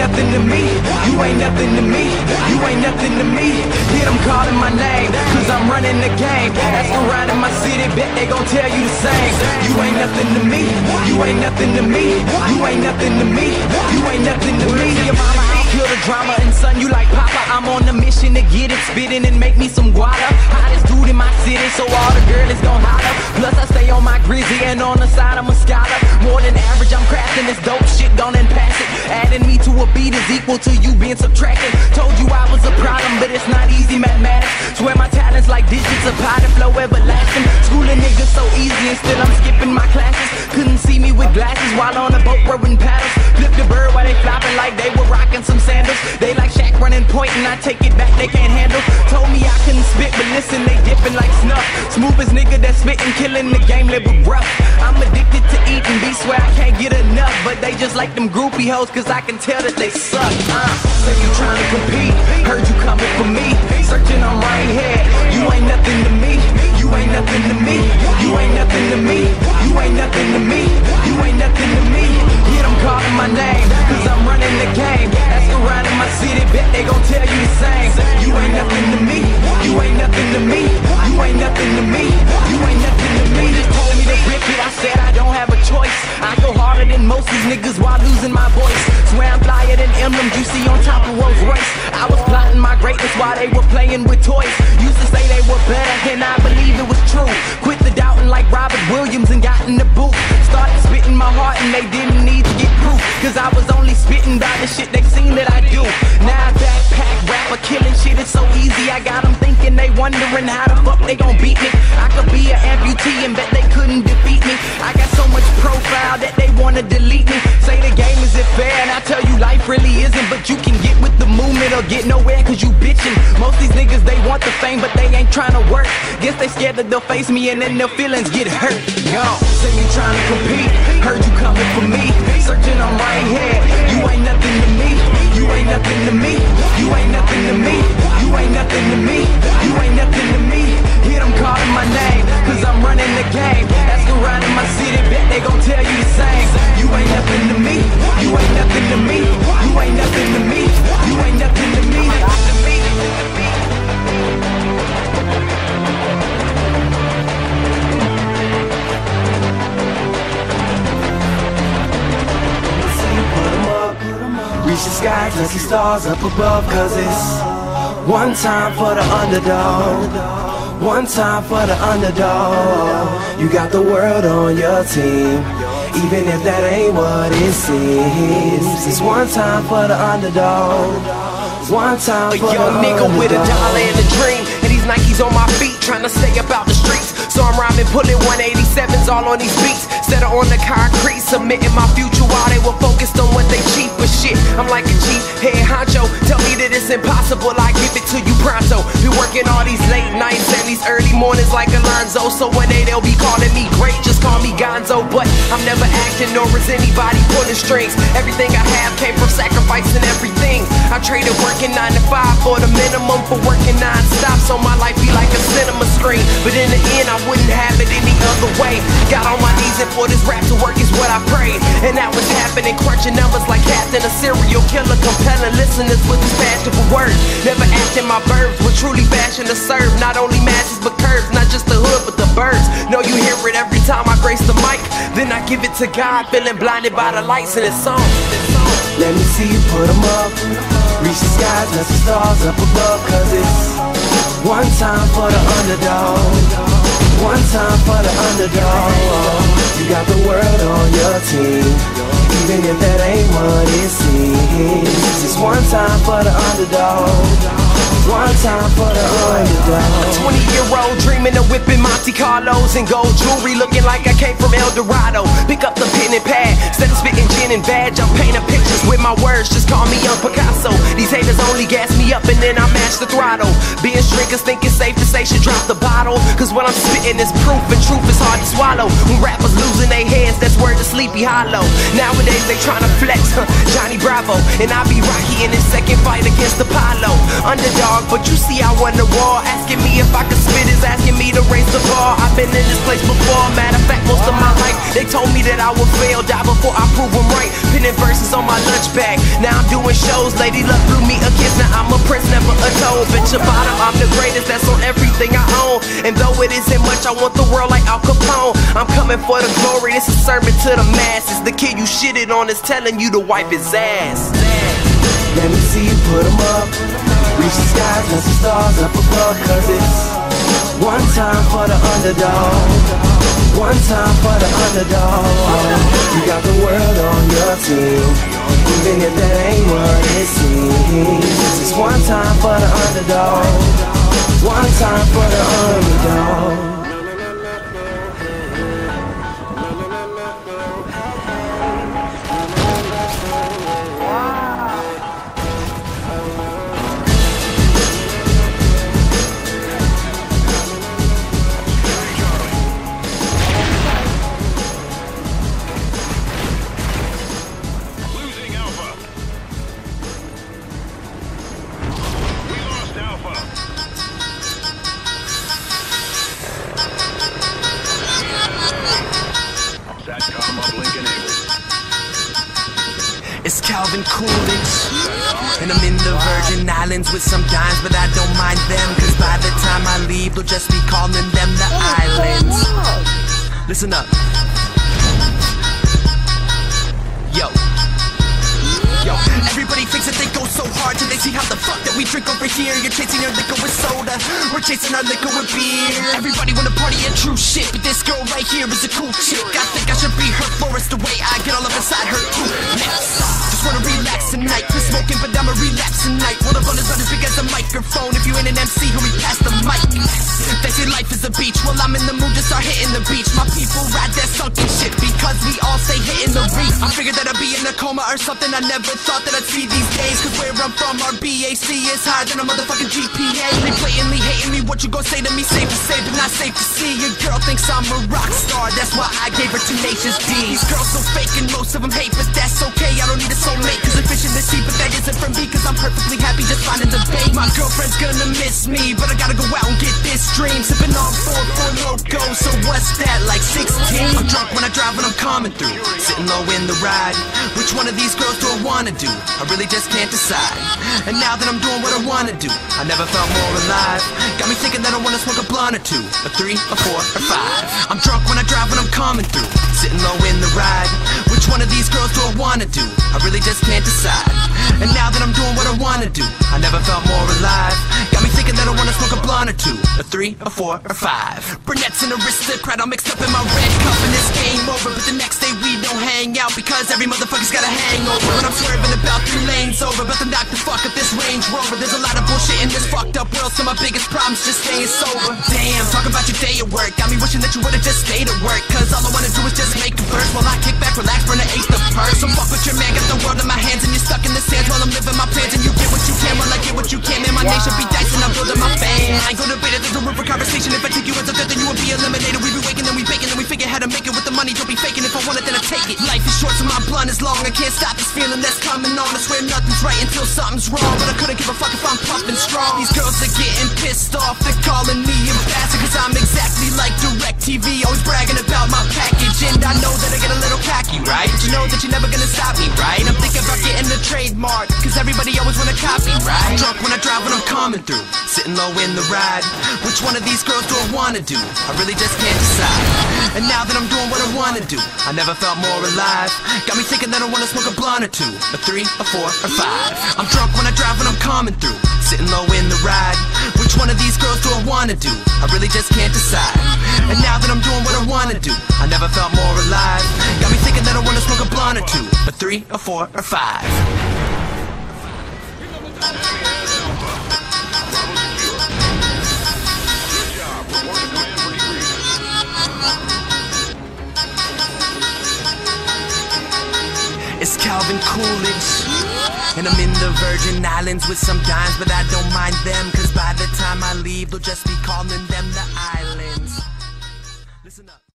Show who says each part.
Speaker 1: nothing to me. You ain't nothing to me. You ain't nothing to me. Hear them calling my name, cause I'm running the game. Ask around in my city, bet they gon' tell you the same. You ain't nothing to me. You ain't nothing to me. You ain't nothing to me. You ain't nothing to me. Your mama, I'll kill the drama, and son, you like Papa. I'm on a mission to get it spitting and make me some guada. Hottest my city, so all the girlies gon' holler. Plus, I stay on my grizzy and on the side I'm a scholar. More than average, I'm crafting this dope shit, gone and pass it. Adding me to a beat is equal to you being subtracted. Told you I was a problem, but it's not easy mathematics. Swear my talents like digits of pi to flow everlasting. Schooling niggas so easy, and still I'm skipping my classes. Couldn't see me with glasses while on a boat rowing paddles. Flip the bird while they flopping like they were rocking some sandals. They like Shaq running point, and I take it back, they can't handle. Told me I couldn't spit, but listen, they dipping like snuff. Smoothest nigga that's spitting, killing the game, live rough. I'm addicted to eating beef, swear I can't get enough. But they just like them groupie hoes, cause I can tell that they suck. Uh, say you to compete, heard you coming for me. Searching, I'm right here. You ain't nothing to me. You ain't nothing to me. You ain't nothing to me. You ain't nothing to me. You ain't nothing to me. Hear them calling my name, cause I'm running the game. Around in my city, bet they gon' tell you the same. You ain't nothing to me. You ain't nothing to me. You ain't nothing to me. You ain't nothing to me. Just told me to rip it. I said I don't have a choice. I go harder than most these niggas while losing my voice. Swear I'm flyer than emblems you see on top of Rolls Royce. I was plotting my greatness while they were playing with toys. Used to say they were better, and I believe it was true. Quit the doubting like Robert Williams and got in the booth. Started spitting my heart, and they didn't need to get proof. Cause I was only spitting about the shit they seen that I do. Now backpack rapper killing shit is so easy. I got them thinking they wondering how the fuck they gon' beat me. I could be an amputee and bet they couldn't defeat me. I got so much profile that they wanna delete me. Say the game isn't fair, and I tell you life really isn't. But you can get with the movement or get nowhere cause you bitching. Most these niggas they want the fame, but they ain't trying to work. Guess they scared that they'll face me and then their feelings get hurt. Yo, say you trying the
Speaker 2: sky, touch the stars up above Cause it's one time for the underdog. One time for the underdog. You got the world on your team Even if that ain't what it seems. It's one time for the underdog. One time for
Speaker 3: A
Speaker 2: young
Speaker 3: nigga with a dollar and a dream. And these Nikes on my feet, trying to all on these beats. Instead of on the concrete, submitting my future while they were focused on what they cheap. But shit, I'm like a chief head honcho. Tell me that it's impossible, I give it to you pronto. Be working all these late nights and these early mornings like Alonzo. So one day they'll be calling me great, just call me Gonzo. But I'm never acting, nor is anybody pulling strings. Everything I have came from sacrificing everything. I traded working nine to five for the minimum for working non-stop. So my life be like a cinema screen. But in the end, I wouldn't have it any other way. Got on my knees and for this rap to work is what I prayed. And that was happening, crunching numbers like Captain, a serial killer, compelling listeners with this passion for words. Never acting my verbs, but truly passion to serve. Not only masses, but curves, not just the hood, but the birds. Know you hear it every time I grace the mic. Then I give it to God, feeling blinded by the lights in this song.
Speaker 2: Let me see you put 'em up. Reach the skies, touch the stars up above. Cause it's one time for the underdog. One time for the underdog. You got the world on your team. Even if that ain't what it seems. It's one time for the underdog. One time for the underdog.
Speaker 3: 20 year old dreaming of whipping Monte Carlos and gold jewelry looking like I came from El Dorado. Pick up the pen and pad, instead of spitting gin and badge, I'm painting pictures with my words. Just call me Young Picasso. These haters only gas me up and then I mash the throttle. Being drinkers think it's safe to say should drop the bottle. Cause what I'm spitting is proof and truth is hard to swallow. When rappers Sleepy Hollow. Nowadays they tryna flex, huh? Johnny Bravo. And I be Rocky in his second fight against Apollo. Underdog
Speaker 2: but you see I won the war. Asking me if I could spit is asking me to raise the bar. I've been in this place before, matter of fact, most of my life. They told me that I would fail, die before I prove them right. Pinning verses on my lunch bag. Now I'm doing shows, Lady Luck blew me a kiss. Now I'm a prince, never a toad. Bitch, about bottom, I'm the greatest, that's on everything I own. And though it isn't much, I want the world like Al Capone. I'm coming for the glory, this is sermon to the masses. The kid you shitted on is telling you to wipe his ass.
Speaker 3: Let me see you put 'em up. Reach the skies, let the stars up above. Cause it's one time for the underdog. One time for the underdog. You got the world on your team. Even if that ain't what it seems. It's one time for the underdog. One time for the underdog.
Speaker 2: It's Calvin Coolidge. And I'm in the Virgin Islands with some dimes, but I don't mind them. Cause by the time I leave, they'll just be calling them the islands. Listen up. Yo. Yo, everybody thinks that they go so hard till they see how the fuck that we drink over here. You're chasing your liquor with soda, we're chasing our liquor with beer. Everybody wanna party and true shit, but this girl right here is a cool chick. I think I should be her florist the way I get all up inside her too. Just wanna relax tonight, quit smoking, but I'ma relapse tonight. Well, the blunt is not as big as a microphone. If you ain't an MC, hurry past the mic. They say life is a beach, well I'm in the mood to start hitting the beach. My people ride that sunken shit because we all stay hitting the reef. I figured that I'd be in a coma or something. I never thought that I'd see these days. Cause where I'm from, our BAC is higher than a motherfucking GPA. They blatantly hating me, what you gon' say to me? Safe to say, but not safe to see. Your girl thinks I'm a rock star, that's why I her tenacious D. These girls so fake and most of them hate, but that's okay. I don't need a soulmate, cause fishing the sea, but that isn't for me, cause I'm perfectly happy just finding the bait. My girlfriend's gonna miss me, but I gotta go out and get this dream. Sipping on four, four Loko, so what's that, like 16? I'm drunk when I drive when I'm coming through, sitting low in the ride. Which one of these girls do I wanna do? I really just can't decide. And now that I'm doing what I wanna do, I never felt more alive. Got me thinking that I wanna smoke a blunt or two, a three, a four, or five. I'm drunk when I drive when I'm coming through, sitting low in the ride. Which one of these girls do I wanna do? I really just can't decide. And now that I'm doing what I wanna do, I never felt more alive. Got thinking that I wanna smoke a blunt or two, a three, a four, or five. Brunettes and aristocrat all mixed up in my red cup, and this game over. But the next day we don't hang out because every motherfucker's got a hangover. When I'm swerving about three lanes over, about to knock the fuck up this Range Rover. There's a lot of bullshit in this fucked up world, so my biggest problem's just staying sober. Damn, talk about your day at work. Got me wishing that you would've just stayed at work. Cause all I wanna do is just make a verse while I kick back, relax, burn an eighth of purse. So fuck with your man, got the world in my hands, and you're stuck in the sands while I'm living my plans. And you get what you can while I get what you can. Man, my nation be dicing, I'm building my fan. I ain't gonna debate it, there's no room for conversation. If I take you as a threat, then you would be eliminated. We be waking, then we baking, then we figure how to make it with the money. Don't be faking. If I want it, then I take it. Life is short, so my blunt is long. I can't stop this feeling that's coming on. I swear nothing's right until something's wrong. But I couldn't give a fuck if I'm pumping strong. These girls are getting pissed off. They're calling me a bastard, cause I'm exactly like DirecTV. Always bragging about my package. And I know that I get a little cocky, right? But you know that you're never gonna stop coming through. Sitting low in the ride. Which one of these girls do I wanna do? I really just can't decide. And now that I'm doing what I wanna do, I never felt more alive. Got me thinking that I wanna smoke a blunt or two, a three, a four, or five. I'm drunk when I drive when I'm coming through. Sitting low in the ride. Which one of these girls do I wanna do? I really just can't decide. And now that I'm doing what I wanna do, I never felt more alive. Got me thinking that I wanna smoke a blunt or two, a three, a four, or five. Coolidge. And I'm in the Virgin Islands with some dimes, but I don't mind them. Cause by the time I leave, they'll just be calling them the islands. Listen up.